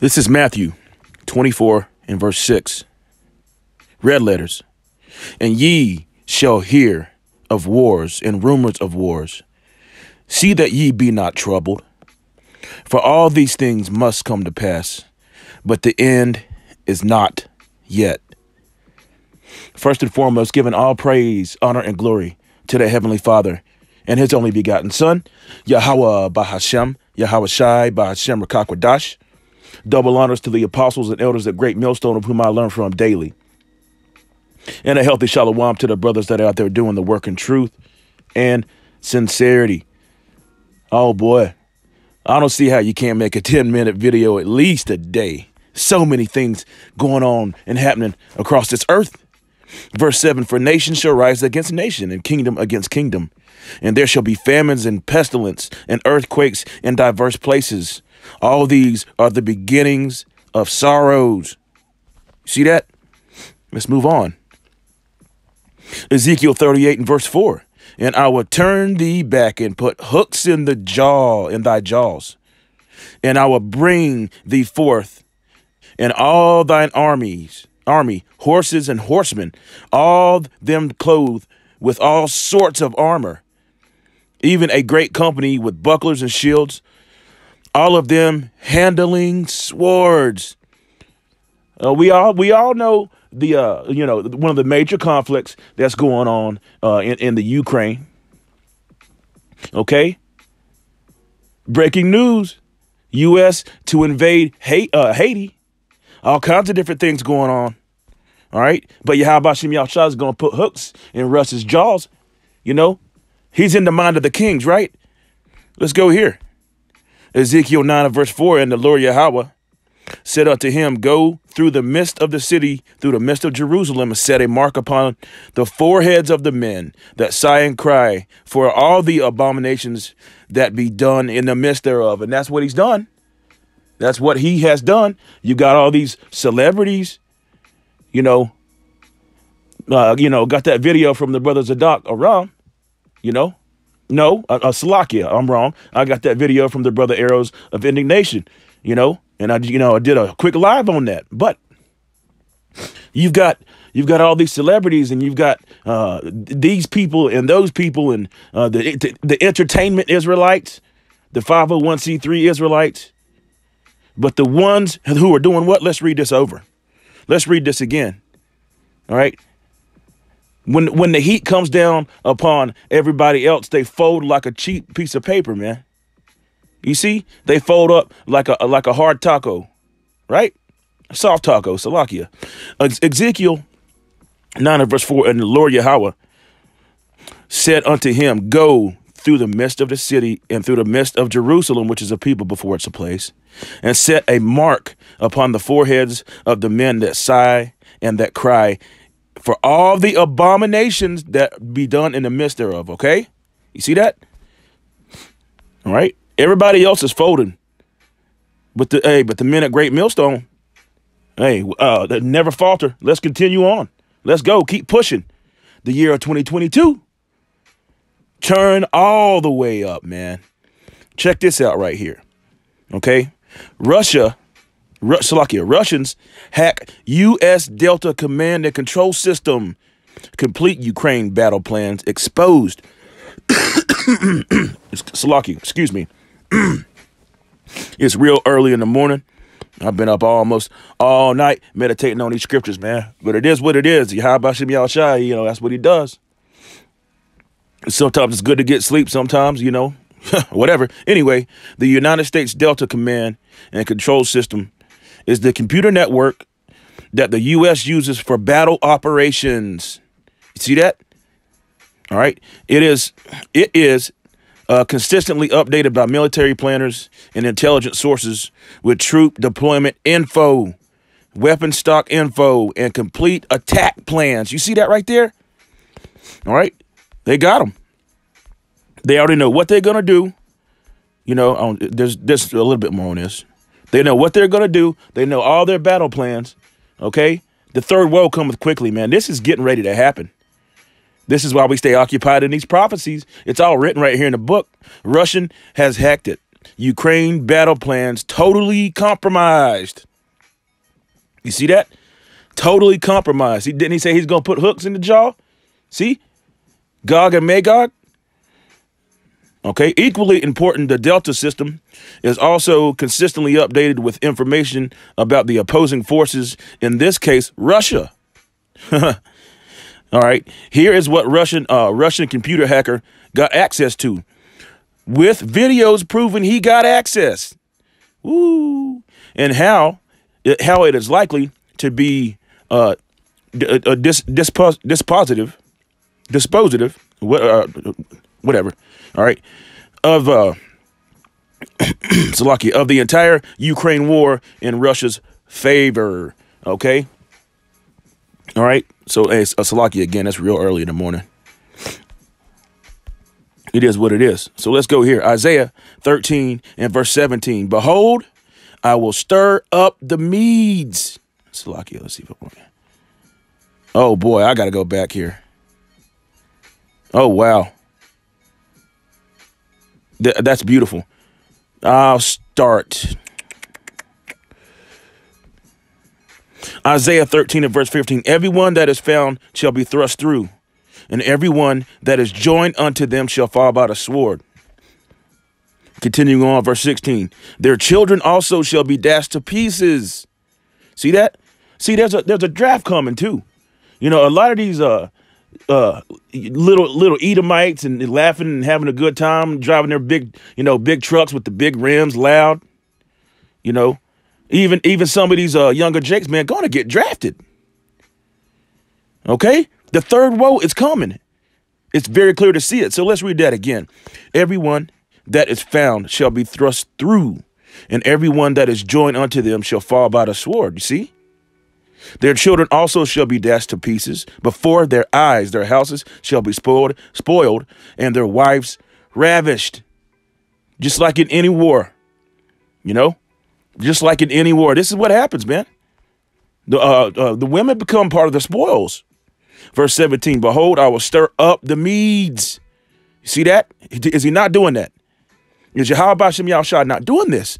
This is Matthew 24 and verse 6. Red letters. And ye shall hear of wars and rumors of wars. See that ye be not troubled. For all these things must come to pass, but the end is not yet. First and foremost, giving all praise, honor, and glory to the Heavenly Father and His only begotten Son, Yahweh Bahashem, Yahweh Shai Bahashem Rakakwadash. Double honors to the apostles and elders at Great Millstone, of whom I learn from daily. And a healthy shalom to the brothers that are out there doing the work in truth and sincerity. Oh boy, I don't see how you can't make a 10 minute video at least a day. So many things going on and happening across this earth. Verse 7 For nation shall rise against nation, and kingdom against kingdom. And there shall be famines and pestilence and earthquakes in diverse places. All these are the beginnings of sorrows. See that? Let's move on. Ezekiel 38 and verse 4. And I will turn thee back and put hooks in the jaw in thy jaws. And I will bring thee forth and all thine armies, army, horses and horsemen, all them clothed with all sorts of armor, even a great company with bucklers and shields, all of them handling swords. Uh, we all we all know the uh, you know one of the major conflicts that's going on uh, in in the Ukraine. Okay. Breaking news: U.S. to invade uh, Haiti. All kinds of different things going on. All right, but Yahweh Shem Yahshua is going to put hooks in Russ's jaws. You know, he's in the mind of the kings, right? Let's go here. Ezekiel 9 verse 4, and the Lord Yahweh said unto him, Go through the midst of the city, through the midst of Jerusalem, and set a mark upon the foreheads of the men that sigh and cry for all the abominations that be done in the midst thereof. And that's what he's done. That's what he has done. You got all these celebrities, you know, uh, you know, got that video from the brothers of Doc Aram, you know. No, uh, uh, Salakia, I'm wrong. I got that video from the brother Arrows of Indignation, you know, and I, you know, I did a quick live on that. But you've got you've got all these celebrities, and you've got uh, these people and those people, and uh, the, the the entertainment Israelites, the 501c3 Israelites. But the ones who are doing what? Let's read this over. Let's read this again. All right. When when the heat comes down upon everybody else, they fold like a cheap piece of paper, man. You see, they fold up like a like a hard taco, right? Soft taco, Salakia. Ezekiel 9 verse 4, and the Lord Yahweh said unto him, Go through the midst of the city and through the midst of Jerusalem, which is a people before it's a place, and set a mark upon the foreheads of the men that sigh and that cry for all the abominations that be done in the midst thereof. Okay? You see that? All right. Everybody else is folding. But the hey, but the men at Great Millstone, hey, uh, never falter. Let's continue on. Let's go. Keep pushing. The year of 2022. Turn all the way up, man. Check this out right here. Okay. Russia, Slovakia, Russians hack U.S. Delta Command and Control System. Complete Ukraine battle plans exposed. Slovakia, excuse me. it's real early in the morning. I've been up almost all night meditating on these scriptures, man. But it is what it is. Yahweh Shem Shai, you know, that's what he does. Sometimes it's good to get sleep, sometimes, you know, whatever. Anyway, the United States Delta Command and Control System is the computer network that the U.S. uses for battle operations. You see that? All right. It is. It is uh, consistently updated by military planners and intelligence sources with troop deployment info, weapon stock info, and complete attack plans. You see that right there? All right, they got them. They already know what they're gonna do. You know, there's there's a little bit more on this. They know what they're gonna do. They know all their battle plans. Okay, the third woe cometh quickly, man. This is getting ready to happen. This is why we stay occupied in these prophecies. It's all written right here in the book. Russian has hacked it. Ukraine battle plans totally compromised. You see that? Totally compromised. He didn't he say he's gonna put hooks in the jaw? See? Gog and Magog. Okay, equally important, the Delta system is also consistently updated with information about the opposing forces, in this case, Russia. All right, here is what Russian uh, Russian computer hacker got access to, with videos proving he got access. Woo! And how it, how it is likely to be uh, a dis, dispos, dispositive, dispositive, uh, whatever. All right, of uh, Slovakia of the entire Ukraine war in Russia's favor. Okay. All right. So, hey, uh, Slovakia again. That's real early in the morning. It is what it is. So let's go here. Isaiah 13 and verse 17. Behold, I will stir up the Medes. Slovakia. Let's see if I can. Oh boy, I got to go back here. Oh wow. Th- that's beautiful. I'll start. Isaiah 13 and verse 15. Everyone that is found shall be thrust through, and everyone that is joined unto them shall fall by the sword. Continuing on, verse 16. Their children also shall be dashed to pieces. See that? See, there's a there's a draft coming too. You know, a lot of these uh uh little little Edomites and laughing and having a good time, driving their big, you know, big trucks with the big rims, loud. You know, even even some of these uh younger Jakes, man, gonna get drafted. Okay? The third woe is coming. It's very clear to see it. So let's read that again. Everyone that is found shall be thrust through, and everyone that is joined unto them shall fall by the sword. You see? Their children also shall be dashed to pieces before their eyes. Their houses shall be spoiled, spoiled, and their wives ravished. Just like in any war, you know, just like in any war. This is what happens, man. The uh, uh, the women become part of the spoils. Verse 17, behold, I will stir up the Medes. You see that? Is he not doing that? Is Yahweh Shem Yahshua not doing this?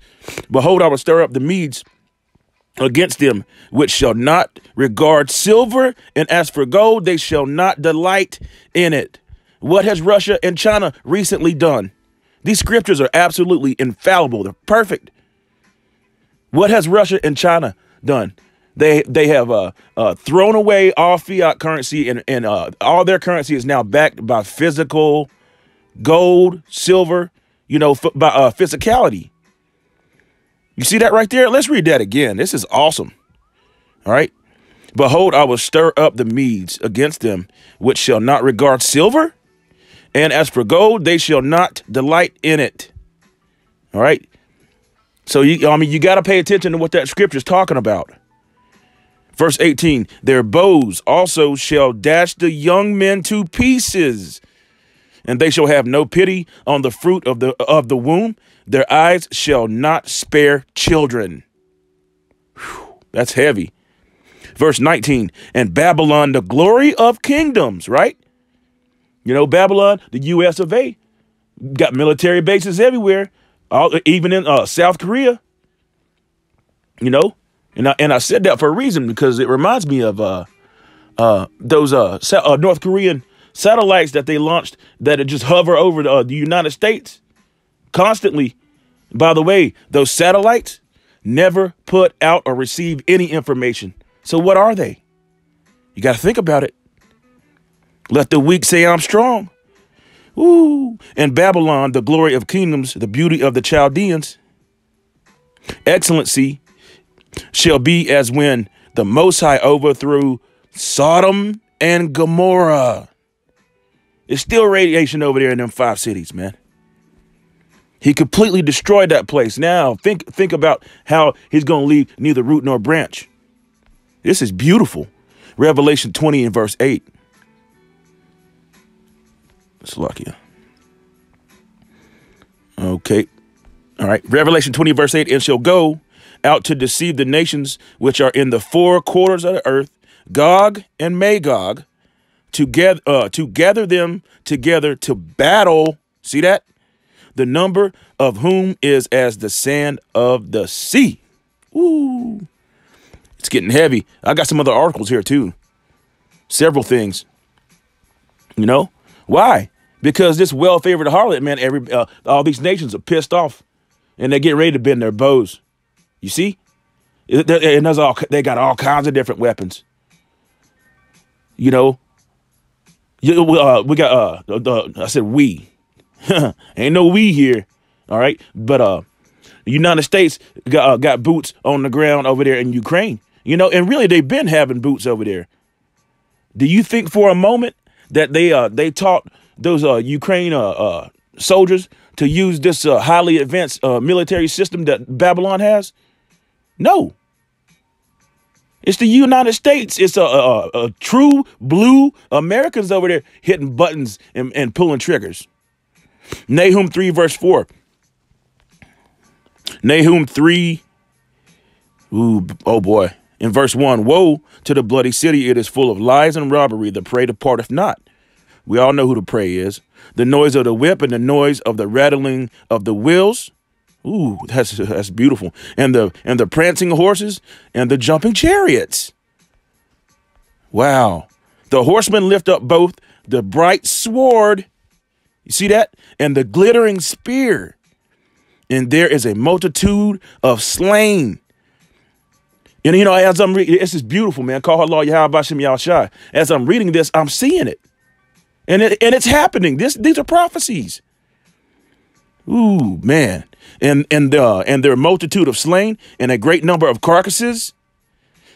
Behold, I will stir up the Medes against them, which shall not regard silver, and as for gold, they shall not delight in it. What has Russia and China recently done? These scriptures are absolutely infallible. They're perfect. What has Russia and China done? They they have uh, uh, thrown away all fiat currency, and and uh, all their currency is now backed by physical gold, silver, you know, by uh, physicality. You see that right there? Let's read that again. This is awesome. All right. Behold, I will stir up the Medes against them, which shall not regard silver. And as for gold, they shall not delight in it. All right. So, you, I mean, you got to pay attention to what that scripture is talking about. Verse 18 Their bows also shall dash the young men to pieces, and they shall have no pity on the fruit of the, of the womb, their eyes shall not spare children. Whew, that's heavy. Verse 19, and Babylon, the glory of kingdoms, right? You know, Babylon, the US of A, got military bases everywhere, all, even in uh, South Korea. You know, and I, and I said that for a reason because it reminds me of uh, uh, those uh, uh, North Korean satellites that they launched that just hover over the, uh, the United States constantly by the way, those satellites never put out or receive any information. So what are they? You got to think about it. Let the weak say I'm strong. Ooh, and Babylon, the glory of kingdoms, the beauty of the Chaldeans. Excellency shall be as when the Most High overthrew Sodom and Gomorrah. It's still radiation over there in them five cities, man. He completely destroyed that place. Now think think about how he's going to leave neither root nor branch. This is beautiful. Revelation 20 and verse 8. Slovakia. Okay. All right. Revelation 20 verse 8. And shall go out to deceive the nations which are in the four quarters of the earth, Gog and Magog, to, get, uh, to gather them together to battle. See that? the number of whom is as the sand of the sea. Ooh, it's getting heavy. I got some other articles here too. Several things. You know why? Because this well-favored harlot, man, every uh, all these nations are pissed off, and they get ready to bend their bows. You see, and there's all they got all kinds of different weapons. You know, you, uh, we got uh, uh, I said we, ain't no we here, all right. But uh, the United States got uh, got boots on the ground over there in Ukraine. You know, and really they've been having boots over there. Do you think for a moment that they uh they taught those uh Ukraine uh, uh soldiers to use this uh, highly advanced uh, military system that Babylon has? No. It's the United States. It's a, a, a true blue Americans over there hitting buttons and, and pulling triggers. Nahum 3, verse 4. Nahum 3, ooh, oh boy. In verse 1, woe to the bloody city. It is full of lies and robbery. The prey departeth not. We all know who the prey is. The noise of the whip and the noise of the rattling of the wheels. Ooh, that's that's beautiful. And the and the prancing horses and the jumping chariots. Wow. The horsemen lift up both the bright sword. You see that? And the glittering spear. And there is a multitude of slain. And you know, as I'm reading, this is beautiful, man. Call Allah Yahweh Shai. As I'm reading this, I'm seeing it. And it and it's happening. This these are prophecies. Ooh, man. And and uh and there are multitude of slain and a great number of carcasses,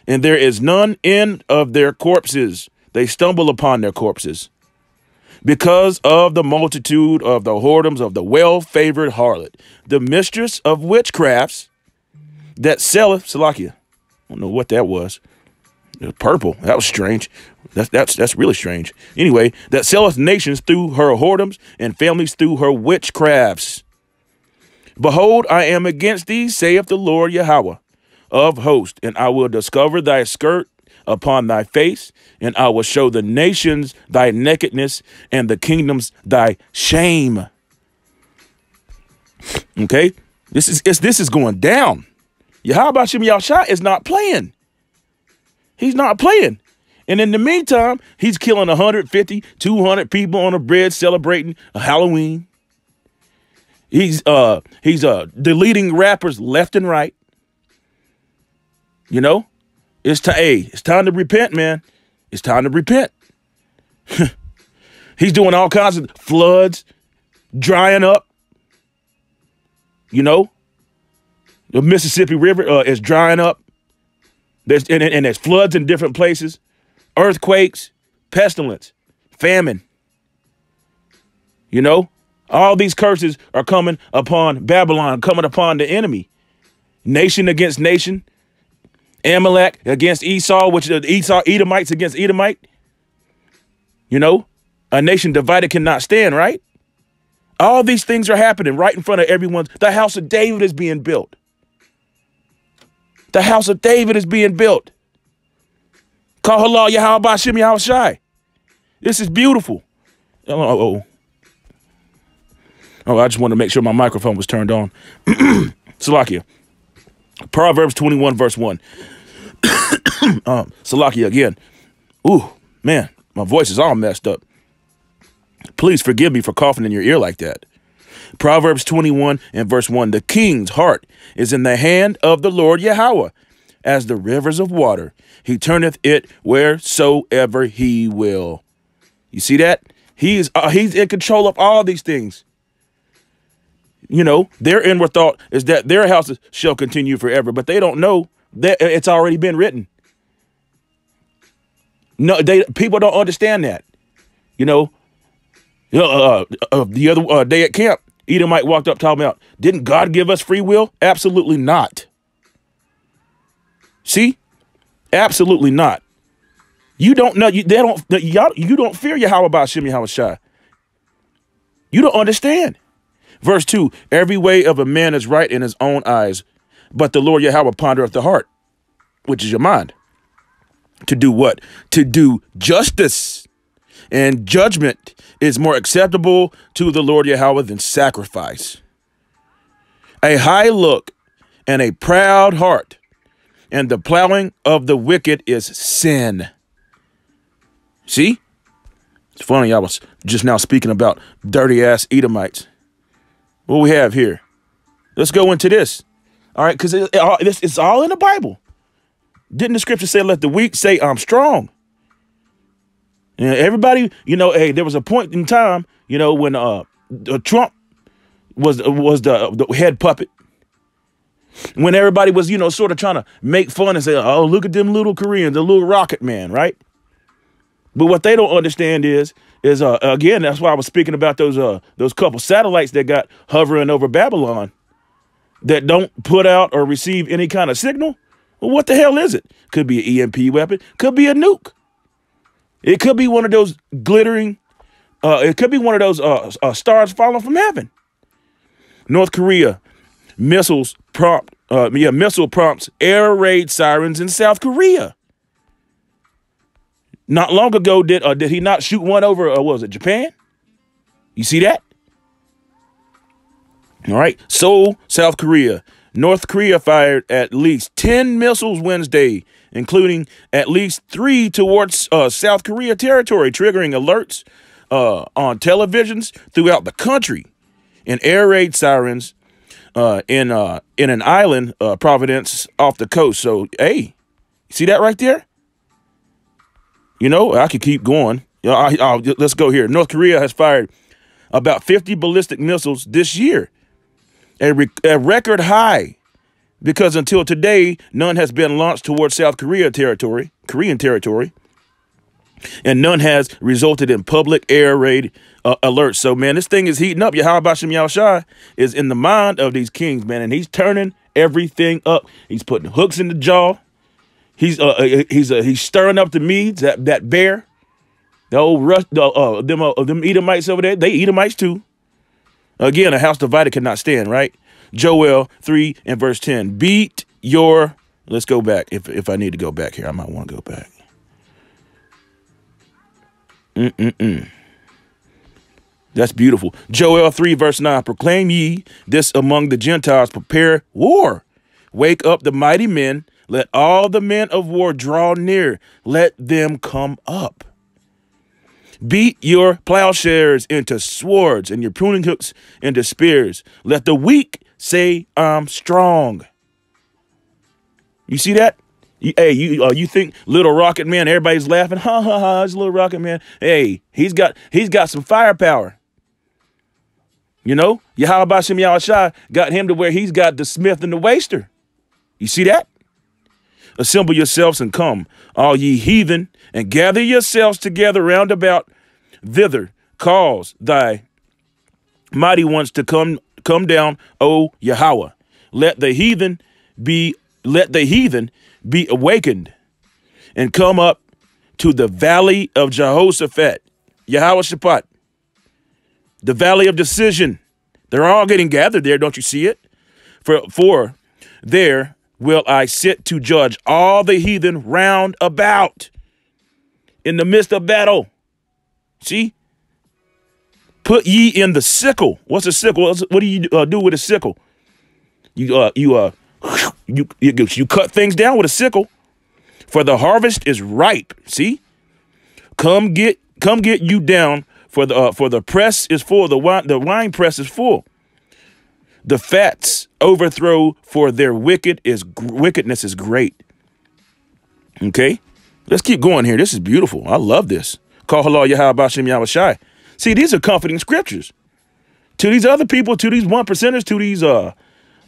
and there is none end of their corpses. They stumble upon their corpses. Because of the multitude of the whoredoms of the well-favored harlot, the mistress of witchcrafts that selleth Salakia. I don't know what that was. It was purple. That was strange. That's that's that's really strange. Anyway, that selleth nations through her whoredoms and families through her witchcrafts. Behold, I am against thee, saith the Lord Yahweh of hosts, and I will discover thy skirt upon thy face, and I will show the nations thy nakedness and the kingdoms thy shame. Okay, this is this is going down. Yahweh Shem Yahshua is not playing. He's not playing. And in the meantime, he's killing 150, 200 people on a bridge celebrating a Halloween. He's uh he's uh deleting rappers left and right. You know? It's to hey, it's time to repent, man. It's time to repent. he's doing all kinds of floods, drying up. You know? The Mississippi River uh, is drying up. There's and, and there's floods in different places earthquakes, pestilence, famine. You know, all these curses are coming upon Babylon, coming upon the enemy. Nation against nation. Amalek against Esau, which is Esau, Edomites against Edomite. You know, a nation divided cannot stand, right? All these things are happening right in front of everyone. The house of David is being built. The house of David is being built. Call halal Yahweh Bashim Yahweh Shai. This is beautiful. Oh, oh, oh. Oh, I just wanted to make sure my microphone was turned on. Salakia. Proverbs 21, verse 1. um, Salakia again. Ooh, man, my voice is all messed up. Please forgive me for coughing in your ear like that. Proverbs 21 and verse 1 The king's heart is in the hand of the Lord Yahweh, as the rivers of water. He turneth it wheresoever he will. You see that? He's uh, he's in control of all these things. You know, their inward thought is that their houses shall continue forever, but they don't know that it's already been written. No, they people don't understand that. You know, uh, uh, uh, the other uh, day at camp, Edomite walked up talking about, didn't God give us free will? Absolutely not. See? Absolutely not. You don't know. You, they don't. Y'all, you don't fear Yahweh about Shem Yahweh Shai. You don't understand. Verse 2 Every way of a man is right in his own eyes, but the Lord Yahweh pondereth the heart, which is your mind. To do what? To do justice and judgment is more acceptable to the Lord Yahweh than sacrifice. A high look and a proud heart, and the plowing of the wicked is sin. See? It's funny, I was just now speaking about dirty ass Edomites. What we have here? Let's go into this. All right, because it, it, this it's all in the Bible. Didn't the scripture say, "Let the weak say I'm strong"? And everybody, you know, hey, there was a point in time, you know, when uh, Trump was was the, the head puppet. When everybody was, you know, sort of trying to make fun and say, "Oh, look at them little Koreans, the little rocket man," right? But what they don't understand is, is uh, again, that's why I was speaking about those uh, those couple satellites that got hovering over Babylon that don't put out or receive any kind of signal. Well, what the hell is it? Could be an EMP weapon, could be a nuke. It could be one of those glittering, uh, it could be one of those uh, uh, stars falling from heaven. North Korea, missiles prompt, uh, yeah, missile prompts air raid sirens in South Korea. Not long ago, did uh, did he not shoot one over? Uh, was it Japan? You see that? All right, Seoul, South Korea. North Korea fired at least 10 missiles Wednesday, including at least three towards uh, South Korea territory, triggering alerts uh, on televisions throughout the country and air raid sirens uh, in uh, in an island, uh, Providence, off the coast. So, hey, see that right there? You know, I could keep going. I, I, let's go here. North Korea has fired about 50 ballistic missiles this year a, re- a record high because until today, none has been launched towards South Korea territory, Korean territory, and none has resulted in public air raid uh, alerts. So, man, this thing is heating up. Yahweh Shem Yahushai is in the mind of these kings, man, and he's turning everything up. He's putting hooks in the jaw. He's uh, uh he's uh, he's stirring up the Medes, that that bear, the old rush, the, uh, them uh, them Edomites over there. They Edomites too. Again, a house divided cannot stand, right? Joel 3 and verse 10. Beat your, let's go back. If, if I need to go back here, I might want to go back. Mm-mm-mm. That's beautiful. Joel 3, verse 9. Proclaim ye this among the Gentiles, prepare war. Wake up the mighty men. Let all the men of war draw near. Let them come up. Beat your plowshares into swords and your pruning hooks into spears. Let the weak say, I'm strong. You see that? You, hey, you uh, you think little Rocket Man? Everybody's laughing. Ha ha ha! It's little Rocket Man. Hey, he's got he's got some firepower. You know, Yahweh Yahushai got him to where he's got the smith and the waster. You see that? Assemble yourselves and come, all ye heathen, and gather yourselves together round about thither. Cause thy mighty ones to come come down, O Yahweh. Let the heathen be let the heathen be awakened and come up to the valley of Jehoshaphat, Yahweh Shabbat, the valley of decision. They're all getting gathered there, don't you see it? For for there will I sit to judge all the heathen round about in the midst of battle. See? Put ye in the sickle. What's a sickle? What do you uh, do with a sickle? You uh you uh you, you you cut things down with a sickle. For the harvest is ripe. See? Come get come get you down for the uh, for the press is full. The wine the wine press is full. The fats overthrow for their wicked is wickedness is great. Okay, let's keep going here. This is beautiful. I love this. Call halal Yahweh Shem Yahushai. See, these are comforting scriptures to these other people, to these one percenters, to these uh,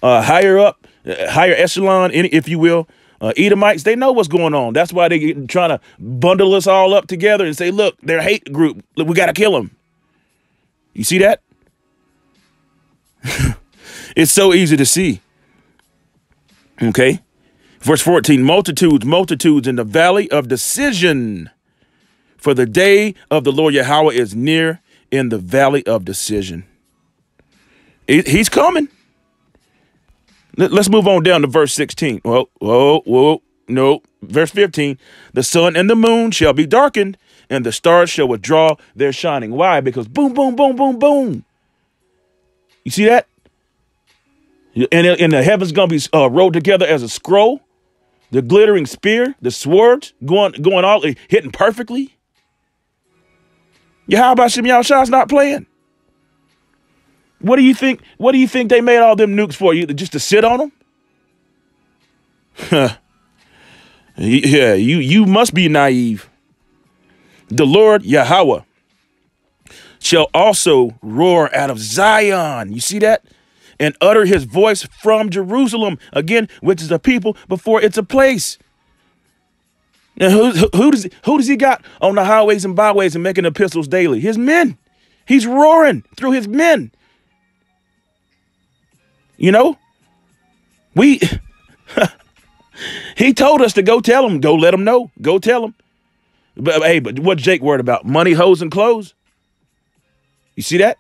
uh higher up, uh, higher echelon, if you will, uh, Edomites. They know what's going on. That's why they're trying to bundle us all up together and say, "Look, they're a hate group. We got to kill them." You see that? it's so easy to see. Okay. Verse 14 multitudes, multitudes in the valley of decision. For the day of the Lord Yahweh is near in the valley of decision. He's coming. Let's move on down to verse 16. Whoa, whoa, whoa, no. Verse 15 The sun and the moon shall be darkened, and the stars shall withdraw their shining. Why? Because boom, boom, boom, boom, boom. You see that? And, and the heavens gonna be uh, rolled together as a scroll. The glittering spear, the sword going going all hitting perfectly. Yeah, how about Shem Shah's not playing? What do you think? What do you think they made all them nukes for? You just to sit on them? yeah, you you must be naive. The Lord Yahweh shall also roar out of Zion. You see that? And utter his voice from Jerusalem, again, which is a people before it's a place. Who, who, who, does, who does he got on the highways and byways and making epistles daily? His men. He's roaring through his men. You know, we, he told us to go tell him, go let him know, go tell him. But hey, but what Jake worried about? Money, hoes, and clothes. You see that?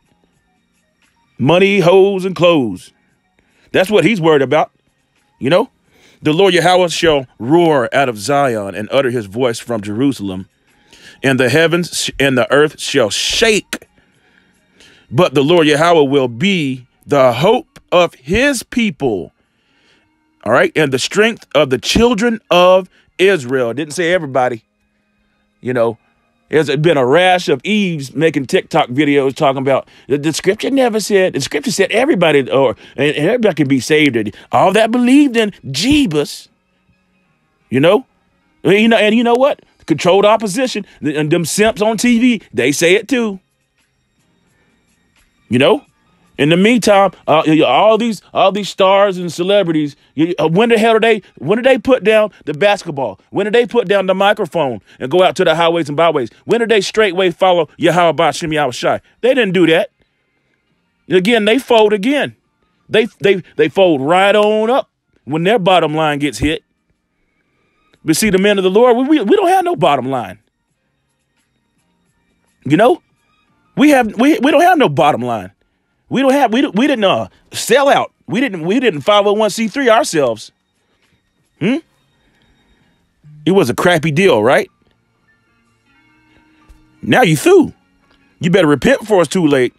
Money, hoes, and clothes. That's what he's worried about. You know? The Lord Yahweh shall roar out of Zion and utter his voice from Jerusalem, and the heavens and the earth shall shake. But the Lord Yahweh will be the hope of his people. All right. And the strength of the children of Israel. Didn't say everybody. You know, there's been a rash of Eves making TikTok videos talking about the, the scripture never said, the scripture said everybody or and, everybody can be saved. And all that believed in Jeebus, you know? You know, and you know what? Controlled opposition and them simps on TV, they say it too. You know? In the meantime, uh, all these all these stars and celebrities, uh, when the hell did they when did they put down the basketball? When did they put down the microphone and go out to the highways and byways? When did they straightway follow Yahweh Bashim Yahushai? They didn't do that. Again, they fold again. They they they fold right on up when their bottom line gets hit. But see, the men of the Lord, we, we, we don't have no bottom line. You know, we have we, we don't have no bottom line. We don't have we we didn't uh, sell out. We didn't we didn't 501c3 ourselves. Hmm? It was a crappy deal, right? Now you through. You better repent before it's too late.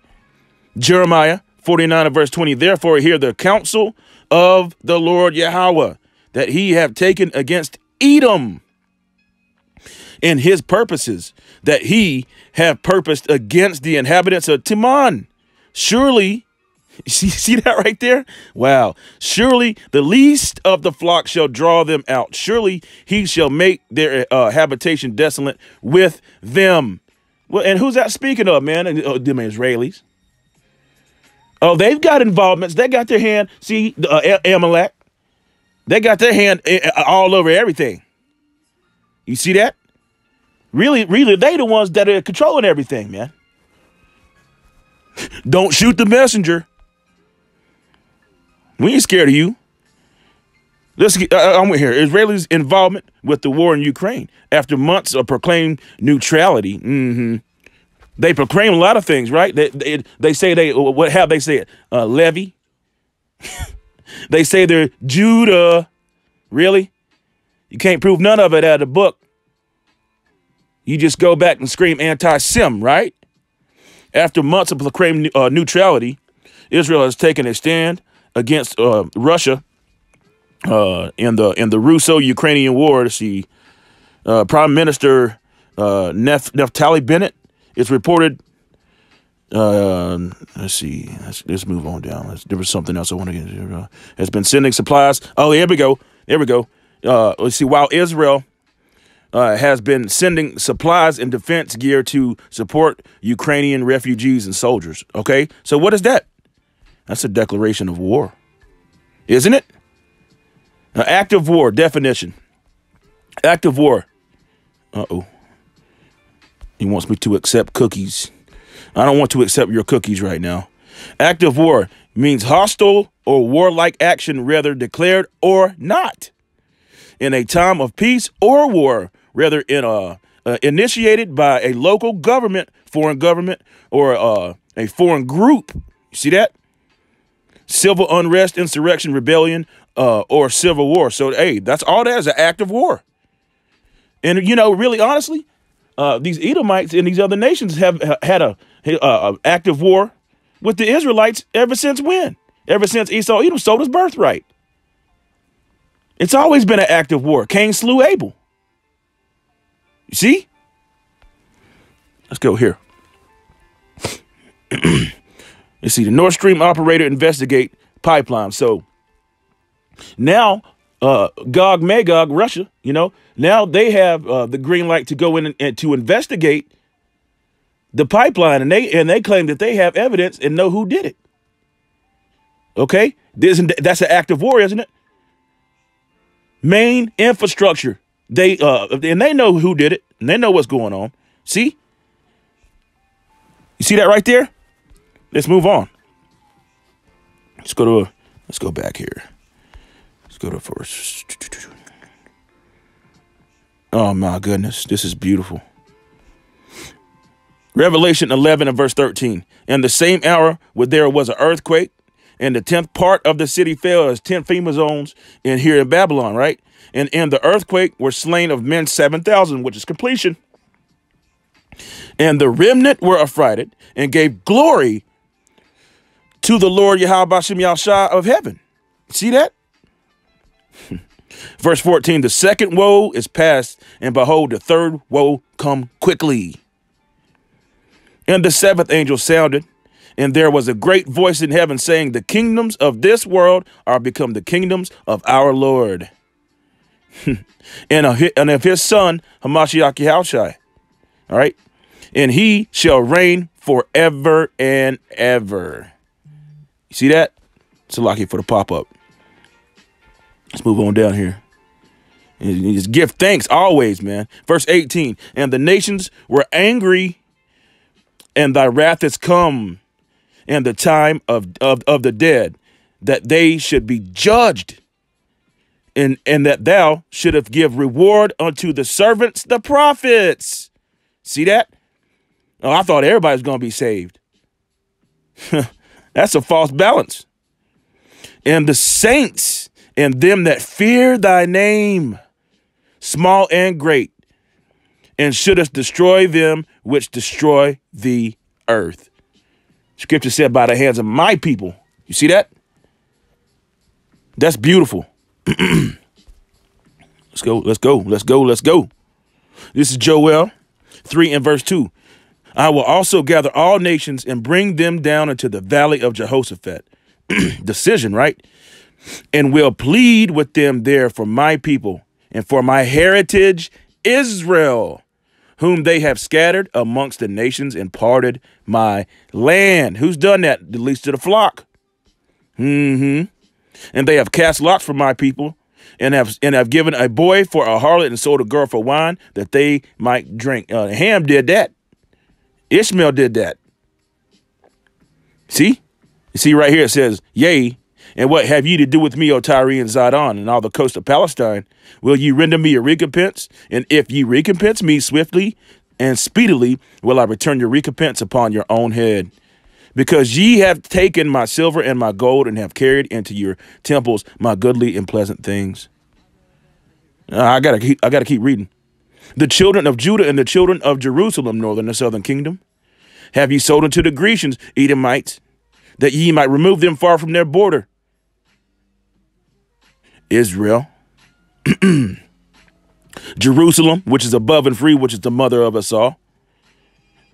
Jeremiah 49 verse 20. Therefore, hear the counsel of the Lord Yahweh that he have taken against Edom and his purposes that he have purposed against the inhabitants of Teman Surely, see, see that right there? Wow. Surely the least of the flock shall draw them out. Surely he shall make their uh, habitation desolate with them. Well, and who's that speaking of, man? Oh, them Israelis. Oh, they've got involvements. They got their hand. See, uh, Amalek. They got their hand eh, eh, all over everything. You see that? Really, really, they the ones that are controlling everything, man. Don't shoot the messenger. We ain't scared of you. Let's get, uh, I'm with here. Israelis' involvement with the war in Ukraine after months of proclaimed neutrality. Mm-hmm. They proclaim a lot of things, right? They, they, they say they, what have they said? Uh, Levi. they say they're Judah. Really? You can't prove none of it out of the book. You just go back and scream anti-Sim, right? After months of proclaiming uh, neutrality, Israel has taken a stand against uh, Russia uh, in the in the Russo-Ukrainian war. See, uh, Prime Minister uh, Nef- Naftali Bennett is reported. Uh, let's see. Let's, let's move on down. Let's, there was something else I want to get. Has been sending supplies. Oh, there we go. There we go. Let's see. While Israel uh, has been sending supplies and defense gear to support Ukrainian refugees and soldiers. Okay, so what is that? That's a declaration of war, isn't it? An act of war definition. Act of war. Uh oh. He wants me to accept cookies. I don't want to accept your cookies right now. Act of war means hostile or warlike action, whether declared or not. In a time of peace or war, whether in a uh, initiated by a local government, foreign government, or uh, a foreign group. You see that? Civil unrest, insurrection, rebellion, uh, or civil war. So, hey, that's all that is an act of war. And, you know, really honestly, uh, these Edomites and these other nations have ha- had a, a, a active war with the Israelites ever since when? Ever since Esau Edom sold his birthright. It's always been an active war. Cain slew Abel. You see? Let's go here. you see, the Nord Stream operator investigate pipeline. So now, uh, Gog Magog, Russia, you know, now they have uh, the green light to go in and, and to investigate the pipeline, and they and they claim that they have evidence and know who did it. Okay, isn't that's an act of war, isn't it? Main infrastructure. They uh and they know who did it, and they know what's going on. See, you see that right there? Let's move on. Let's go to a, let's go back here. Let's go to first. Oh my goodness, this is beautiful. Revelation 11 and verse 13. In the same hour where there was an earthquake, and the tenth part of the city fell as ten FEMA zones in here in Babylon, right? And in the earthquake were slain of men 7,000, which is completion. And the remnant were affrighted and gave glory to the Lord Yahweh Yahshua of heaven. See that? Verse 14, the second woe is past, and behold, the third woe come quickly. And the seventh angel sounded, and there was a great voice in heaven saying, The kingdoms of this world are become the kingdoms of our Lord. and, of his, son, Hamashiach Yahushai. All right. And he shall reign forever and ever. You see that? It's a lucky for the pop up. Let's move on down here. And just give thanks always, man. Verse 18 And the nations were angry, and thy wrath is come, and the time of, of, of the dead, that they should be judged, and, and that thou shouldst give reward unto the servants, the prophets. See that? Oh, I thought everybody's going to be saved. That's a false balance. And the saints and them that fear thy name, small and great, and shouldest destroy them which destroy the earth. Scripture said, by the hands of my people. You see that? That's beautiful. let's go, let's go, let's go, let's go. This is Joel 3 and verse 2. I will also gather all nations and bring them down into the valley of Jehoshaphat. Decision, right? And will plead with them there for my people and for my heritage, Israel whom they have scattered amongst the nations and parted my land. Who's done that? The least of the flock. Mm-hmm. And they have cast lots for my people, and have and have given a boy for a harlot and sold a girl for wine that they might drink. Uh, Ham did that. Ishmael did that. See? See right here it says, Yea, and what have ye to do with me, O Tyre and Zidon, and all the coast of Palestine? Will ye render me a recompense? And if ye recompense me swiftly and speedily, will I return your recompense upon your own head. Because ye have taken my silver and my gold, and have carried into your temples my goodly and pleasant things. Uh, I gotta keep, I gotta keep reading. The children of Judah and the children of Jerusalem, northern and southern kingdom, have ye sold unto the Grecians, Edomites, that ye might remove them far from their border Israel, Jerusalem, which is above and free, which is the mother of us all.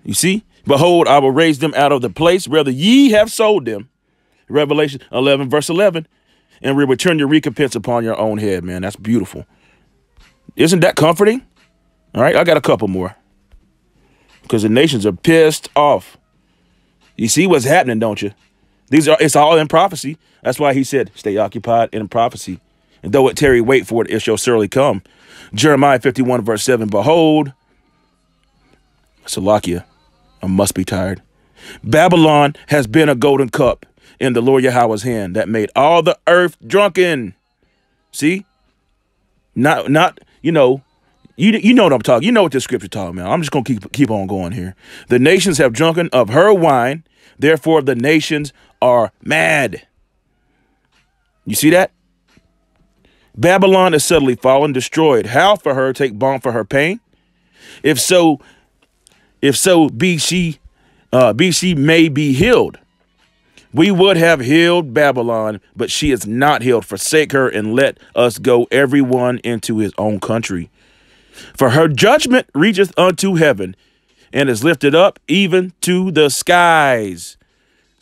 You see? Behold, I will raise them out of the place, whether ye have sold them. Revelation 11, verse 11. And we return your recompense upon your own head, man. That's beautiful. Isn't that comforting? All right, I got a couple more. Because the nations are pissed off. You see what's happening, don't you? These are it's all in prophecy. That's why he said, stay occupied in prophecy. Though it tarry, wait for it, it shall surely come. Jeremiah 51, verse 7 Behold, Salakia, I must be tired. Babylon has been a golden cup in the Lord Yahweh's hand that made all the earth drunken. See? Not, not, you know, you, you know what I'm talking. You know what this scripture talking about. I'm just gonna keep keep on going here. The nations have drunken of her wine, therefore the nations are mad. You see that? Babylon is suddenly fallen, destroyed. How for her take balm for her pain? If so, If so, be she, uh, be she may be healed. We would have healed Babylon, but she is not healed. Forsake her and let us go, everyone into his own country. For her judgment reacheth unto heaven and is lifted up even to the skies.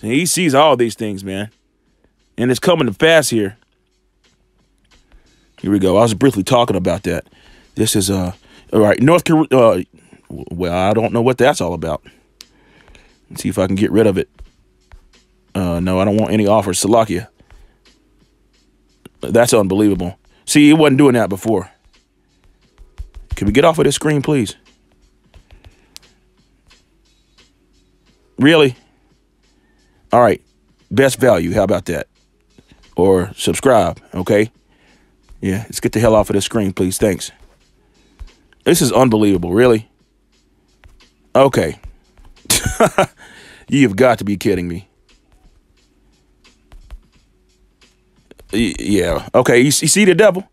And he sees all these things, man. And it's coming to pass here. Here we go. I was briefly talking about that. This is uh all right, North Korea uh, well, I don't know what that's all about. Let's see if I can get rid of it. Uh no, I don't want any offers. Salakia. That's unbelievable. See, it wasn't doing that before. Can we get off of this screen, please? Really? All right. Best value. How about that? Or subscribe. Okay. Yeah. Let's get the hell off of this screen, please. Thanks. This is unbelievable. Really? Okay. You've got to be kidding me. Yeah. Okay. You, see the devil?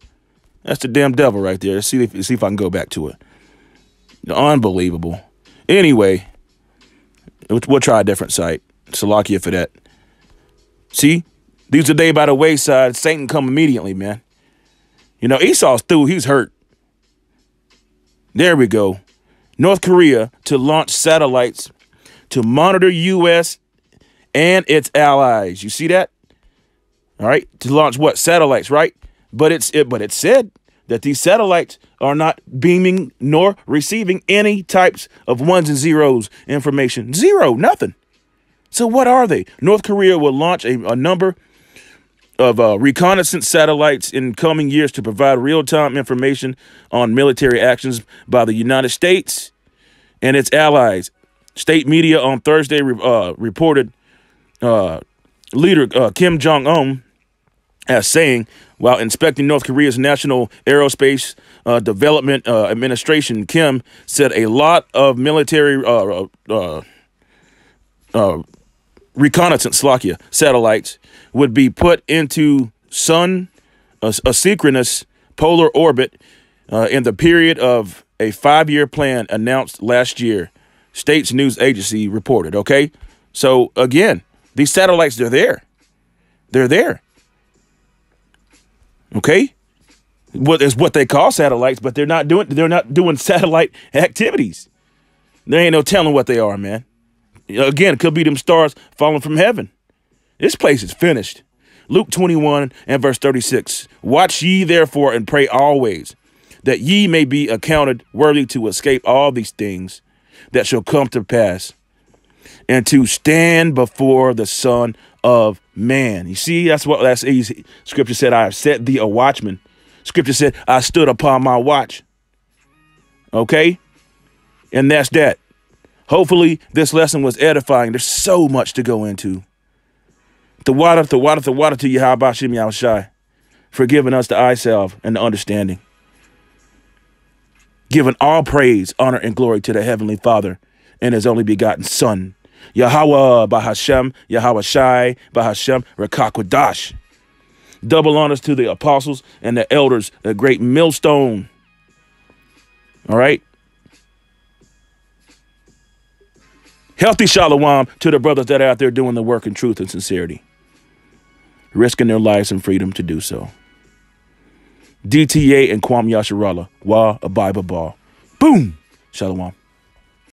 That's the damn devil right there. Let's see if, see if I can go back to it. Unbelievable. Anyway, we'll, try a different site. Salakia for that. See, these are day by the wayside. Satan come immediately, man. You know, Esau's through. He's hurt. There we go. North Korea to launch satellites to monitor U.S. and its allies. You see that? All right, to launch what satellites, right? But it's it, but it said that these satellites are not beaming nor receiving any types of ones and zeros information. Zero, nothing. So what are they? North Korea will launch a, a number of uh, reconnaissance satellites in coming years to provide real-time information on military actions by the United States and its allies. State media on Thursday uh, reported uh, leader uh, Kim Jong Un as saying, while inspecting North Korea's National Aerospace uh, Development uh, Administration, Kim said a lot of military reconnaissance satellites would be put into sun a, synchronous polar orbit uh, in the period of a five-year plan announced last year. States news agency reported. Okay, so again, these satellites they're there, they're there. Okay, what is what they call satellites, but they're not doing they're not doing satellite activities. There ain't no telling what they are, man. Again, could be them stars falling from heaven. This place is finished. Luke 21 and verse 36. Watch ye therefore and pray always, that ye may be accounted worthy to escape all these things that shall come to pass, and to stand before the Son of Man. You see, that's what that's easy. Scripture said, I have set thee a watchman. Scripture said, I stood upon my watch. Okay? And that's that. Hopefully, this lesson was edifying. There's so much to go into. The water, the water, the water to Yahweh Yahushai for giving us the eye salve and the understanding. Giving all praise, honor, and glory to the Heavenly Father and His only begotten Son, Yahweh Bahashem, Yahweh Shai, Bahashem, Rakakwadash. Double honors to the apostles and the elders, the great millstone. All right. Healthy shalom to the brothers that are out there doing the work in truth and sincerity, risking their lives and freedom to do so. DTA and Kwam Yasharala, Wa Abiba Ball. Boom! Shalom.